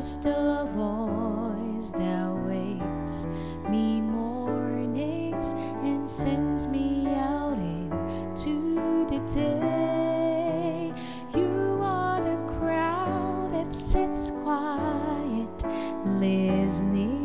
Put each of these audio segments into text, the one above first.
still a voice that wakes me mornings and sends me out into the day. You are the crowd that sits quiet, listening.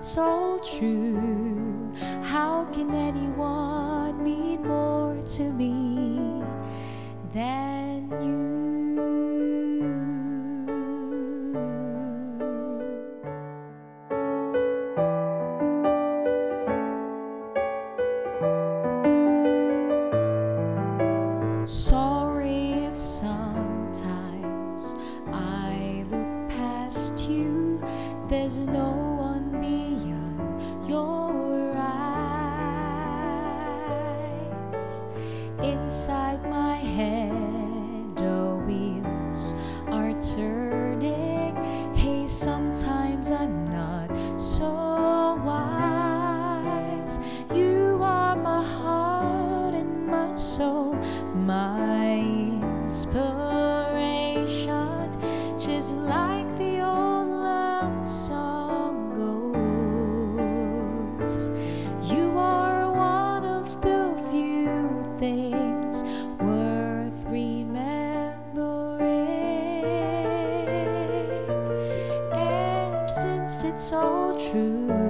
it's all true. How can anyone mean more to me than you? Sorry if sometimes I look past you, there's no inside my it's all true.